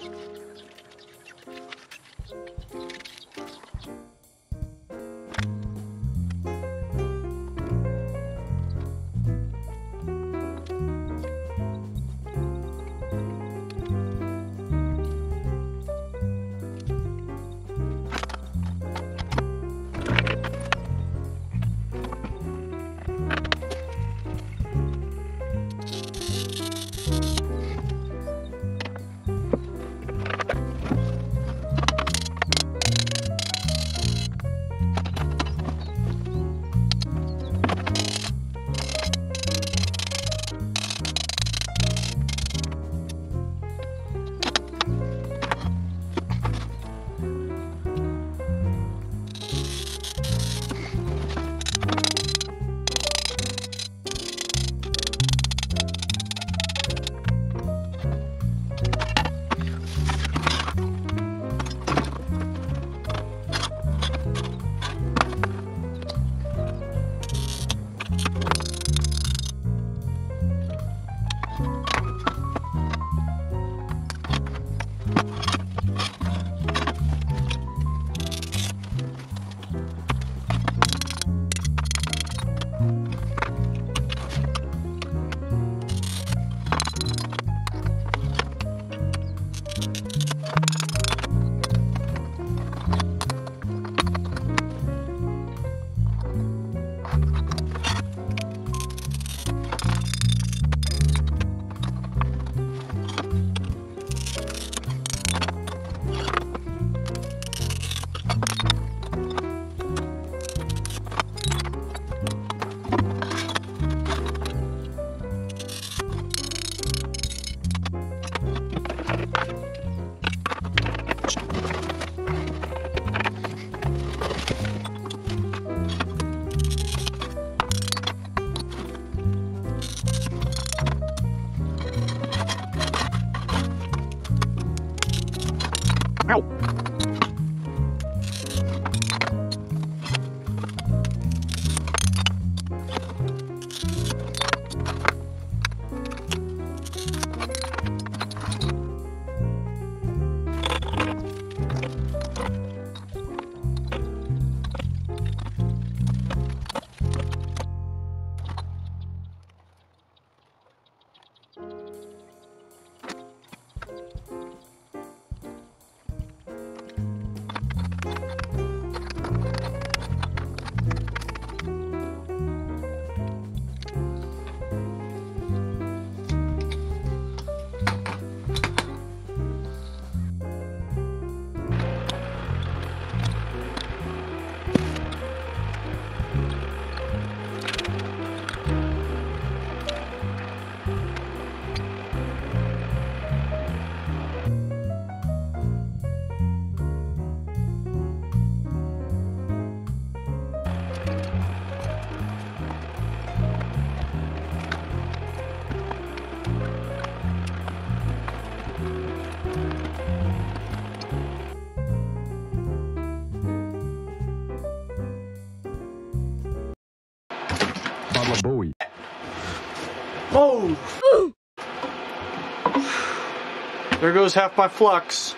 Thank you. Baba Bowie. Oh! there goes half my flux.